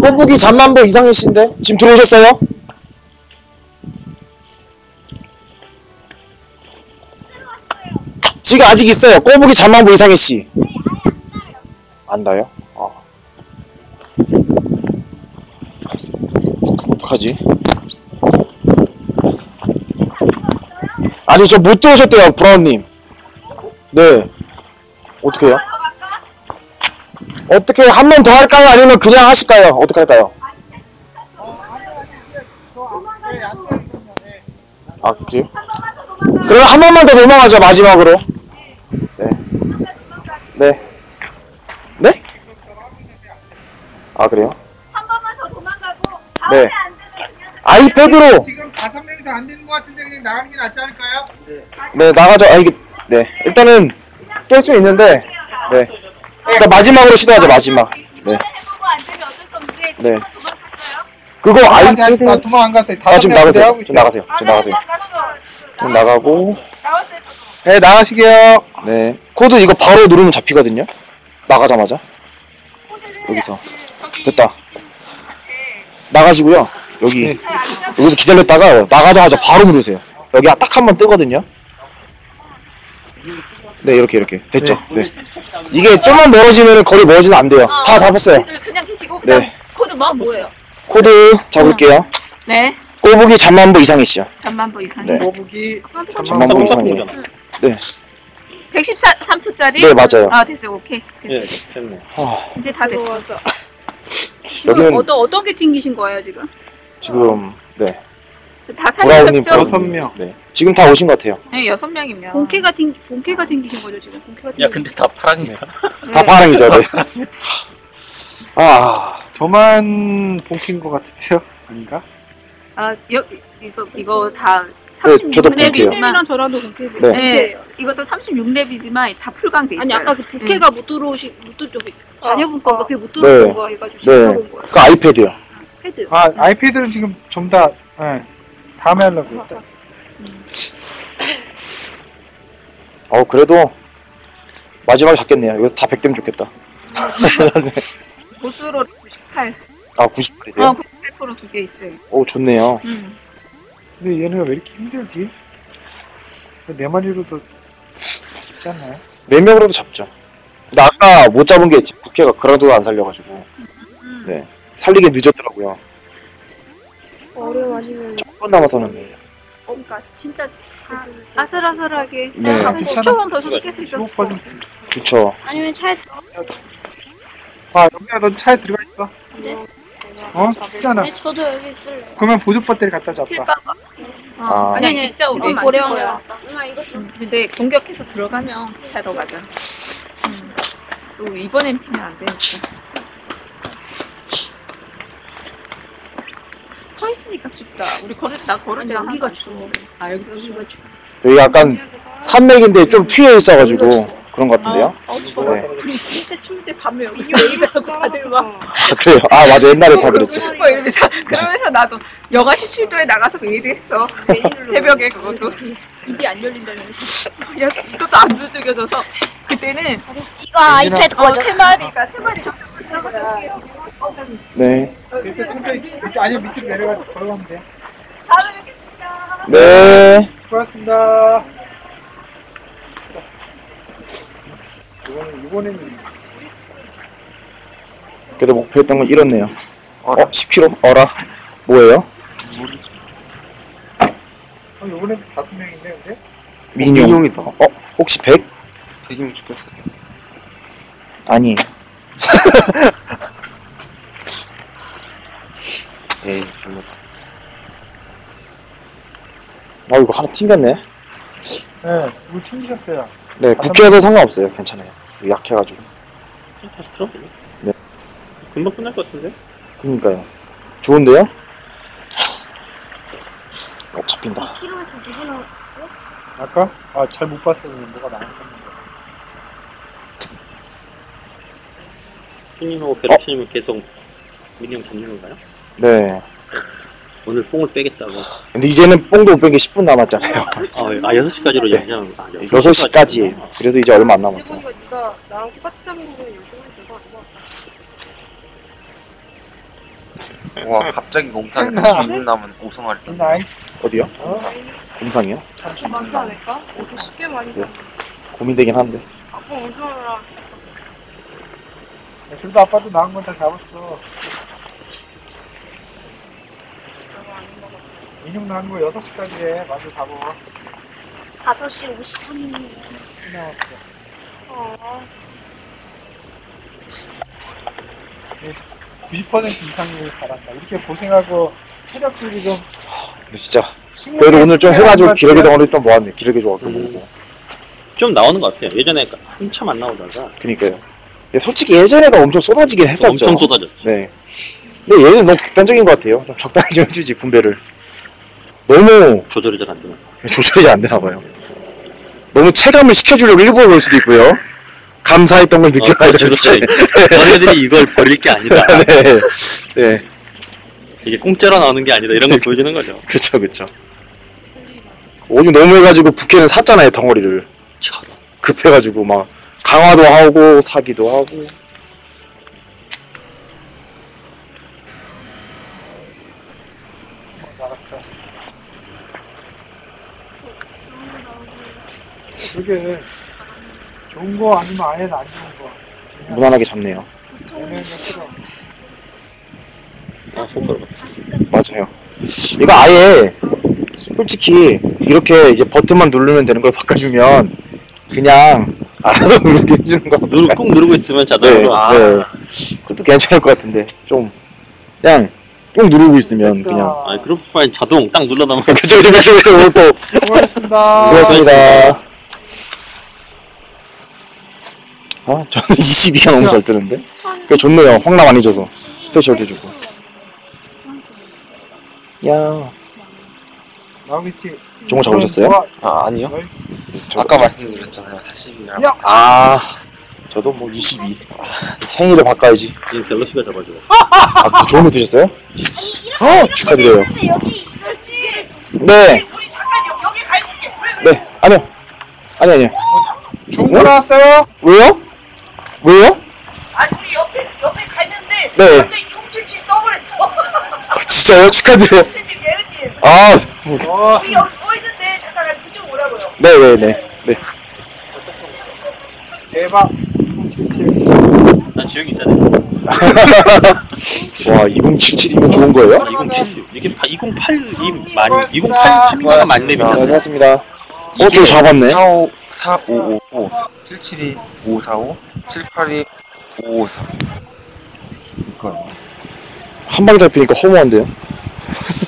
꼬부기 잠만보 이상희 씨인데 지금 들어오셨어요? 지금 아직 있어요. 꼬부기 잠만보 이상희 씨. 안다요? 아. 어떡하지? 아니 저 못 들어오셨대요 브라운님. 네. 어떻게 해요? 어떻게 한 번 더 할까요? 아니면 그냥 하실까요? 어떻게 할까요? 아, 그래요? 그럼 한 번만 더 도망가죠, 마지막으로. 네. 네. 네? 아, 그래요? 한 번만 더 도망가고 네. 가운데 안 되면 그냥 아이패드로, 지금 다섯 명이서 안 되는 것 같은데 그냥 나가는 게 낫지 않을까요? 네, 나가죠. 아, 이게, 네. 일단은 깰 수 있는데, 네. 일단 마지막으로 마지막. 네. 되면 어쩔 수 없는데 네. 지금은 도망갔어요. 그거 아직 아이패드. 나 도망 안 갔어요. 아, 다섯 명이서 나가세요. 하고 지금 있어요. 나가세요. 지금 나가세요. 도망갔어. 지금 나가고, 나왔어요. 네, 나가시게요. 네. 코드 이거 바로 누르면 잡히거든요. 나가자마자. 여기서. 저기 됐다. 나가시고요. 여기. 네. 여기서 기다렸다가 나가자마자 바로 누르세요. 여기 딱 한 번 뜨거든요. 네, 이렇게, 이렇게. 됐죠? 네. 이게 좀만 멀어지면 거리 멀어지면 안 돼요. 다 잡았어요. 그래서 그냥 계시고 그다음 네. 코드 뭐 뭐예요? 코드 잡을게요. 네. 꼬부기 잠만보 이상해씨죠? 잠만보 이상해씨. 네. 꼬부기 잠만보 이상해씨. 네. 113초짜리? 네, 맞아요. 아 됐어요. 오케이. 예, 됐어요. 됐네. 아, 이제 다 됐어. 여기는 어떤 어떤 게 튕기신 거예요 지금? 지금, 네. 다 브라운님, 살리셨죠? 여섯 명. 네. 지금 다 오신 것 같아요. 네, 여섯 명이면. 본캐가 튕 본캐가 튕기신 거죠 지금? 본캐가 튕기. 야, 근데 다 파랑이야. 다 파랑이죠, 네. 아, 저만 본킨 것 같은데요? 아닌가? 아, 여, 이거 이거 다 네, 저도 36렙이지만 쌤이랑 저랑도 본캐. 네. 네. 이것도 36렙이지만 다 풀강돼 있어요. 아니 아까 그 부캐가 못 들어오시 못 들어 자녀분 건가 그게 못 네. 들어온 거 해가지고 네. 신청온 거야. 그 아이패드요. 패드. 아, 아이패드는 지금 좀 다, 예. 다음에 하려고 했다. 어, 그래도 마지막에 잡겠네요. 이거 다 100대면 좋겠다. 보수로 98. 아, 98이세요? 어, 98%두 개 있어요. 오, 좋네요. 음. 근데 얘네가 왜 이렇게 힘들지? 네 마리로도 쉽지 않나요? 네 명으로도 잡죠. 근데 아까 못 잡은 게 부캐가 그라도 안 살려가지고. 네. 살리기 늦었더라고요. 어려워지면 한 번 남아서는. 그러니까 진짜 아슬아슬하게 네. 한 괜찮아. 5초만 더 숨길 수 있었어. 15%. 그쵸. 아니면 차에 들어. 아, 영민아, 넌 차에 들어가 있어. 네. 어? 춥잖아. 아니 저도 여기 있을래. 그러면 보조 배터리 갖다 줘, 아빠. 칠까봐. 아. 그냥 있자, 우리. 고래왕 나왔다. 엄마 이거 좀. 음, 근데 공격해서 들어가면 차로 가자. 음. 또 이번엔 튀면 안 되니까. 서 있으니까 춥다. 우리 걸을 나 걸을 때 여기가 추워. 아 추워. 여기가 추워. 여기 약간 산맥인데 좀 튀어 있어가지고 그런 것 같은데요. 어 추워. 네. 우리 진짜 추울 때 밤에 여기서 웨이브하고 다들 막 아, 그래요. 아, 맞아. 옛날에 다 그러고 그랬죠. 싶어 이러면서 그러면서 나도 영하 17도에 나가서 웨이드 했어. 새벽에 그것도 입이 안 열린다면서. 야 이것도 안 두들겨져서 그때는 이거 아이패드 어, 세 마리가 세 마리 네. 천천히, 아니요, 밑으로 내려가 걸어가면 돼. 다음에 뵙겠습니다. 네. 수고하셨습니다. 이번엔, 이번에는 그래도 목표했던 건 이렇네요. 어, 10kg? 어라. 뭐예요? 어, 이번에도 다섯 명인데, 근데? 민용. 민용이다. 어, 혹시 100? 대중 죽겠어. 아니. 에이, 별로. 아, 이거 하나 튕겼네. 네, 물 튕기셨어요. 네, 국회에서 상관없어요. 괜찮아요. 이거 약해가지고. 다시 들어? 네. 금방 끝날 것 같은데? 그니까요. 좋은데요? 어, 잡힌다. 누구나 아까? 아, 잘 못 봤어요. 뭐가 건 봤어. 스님하고 베르치님은 계속 민영 잡는 건가요? 네. 오늘 뽕을 빼겠다고. 근데 이제는 뽕도 못 뺀 게 10분 남았잖아요. 아, 아 6시까지로 연장. 아, 6시까지. 그래서 이제 얼마 안 남았어요. 보니까 네가 나랑 똑같이 잡는 거면 요즘에 내가 뭐와 갑자기 공상 생각. 주인 남은 우승할 때 나이스. 어디요? 공상이요? 좀 많지 않을까? 어제 쉽게 많이 사. 고민되긴 한데. 아빠 운전하라. 그래도 아빠도 나은 건 다 잡았어. 인형 나은 거 6시까지 해. 맞아, 잡아. 5시 50분이면. 끝나왔어. 어. 90% 이상을 바란다. 이렇게 고생하고 체력 관리 좀. 근데 진짜 그래도 오늘 좀 해가지고 기러기 덩어리 또 모았네. 기러기 조각도 음. 모으고. 좀 나오는 것 같아요. 예전에 한참 안 나오다가 그니까요. 근데 솔직히 예전에가 엄청 쏟아지긴 했었죠. 엄청 쏟아졌죠. 네. 근데 얘는 너무 극단적인 것 같아요. 좀 적당히 좀 해주지 분배를. 너무 조절이 잘 안 되나. 조절이 잘 안 되나 봐요. 너무 체감을 시켜주려고 일부러 그럴 수도 있고요. 감사했던 걸 느껴야 어, 그렇죠, 되는데. 그렇죠. 너네들이 이걸 버릴 게 아니다. 네. 네. 이게 공짜로 나오는 게 아니다. 이런 걸 보여주는 거죠. 그쵸, 그쵸. 오죽 너무 해가지고 부캐는 샀잖아요, 덩어리를. 저런. 급해가지고 막 강화도 하고 사기도 하고. 그게 좋은 거 아니면 아예 안 좋은 거. 무난하게 잡네요. 아, 손가락. 맞아요. 이거 아예 솔직히 이렇게 이제 버튼만 누르면 되는 걸 바꿔주면 그냥 알아서 누르게 해주는 거. 누르, 꾹 누르고 있으면 네, 자동으로. 아, 네. 그것도 괜찮을 것 같은데 좀 그냥 꾹 누르고 있으면 그냥. 아니, 그럴 바엔 자동 딱 눌러놓으면. 그쵸, 그쵸, 그쵸, 그쵸. 또 수고하셨습니다. 수고하셨습니다. 아, 저는 22가 너무 잘 뜨는데? 꽤 좋네요. 황남 많이 줘서. 스페셜도 주고. 야, 나오겠지. 종호 잡으셨어요? 아 아니요 저- 아까 말씀드렸잖아요 40이랑 야! 아, 저도 뭐 22. 생일을 바꿔야지. 지금 갤럭시가 잡아줘요. 아, 그 좋은 거 드셨어요? 어, 축하드려요. 여기 이걸 두 개를 네, 우리 잠깐 여, 여기 가 있을게. 왜, 왜? 네, 아니요. 아니, 아니요. 좋은 거 나왔어요? 왜요? 왜요? 아니 우리 옆에 옆에 가 있는데 네. 갑자기 2077 떠버렸어. 아, 진짜요? 축하드려요. 2077 예은님. 아, 우리 여 네네네. 네. 대박. 77. 난 지역이 있어야 돼. 와, 2077이면 좋은 거예요? 2076. 이게 2082 만, 수고하셨습니다. 2083인가가 만렙이잖아. 네, 고맙습니다. 어, 저 잡았네. 45 4555 772 545 782 554 이거 한 방에 잡히니까 허무한데요?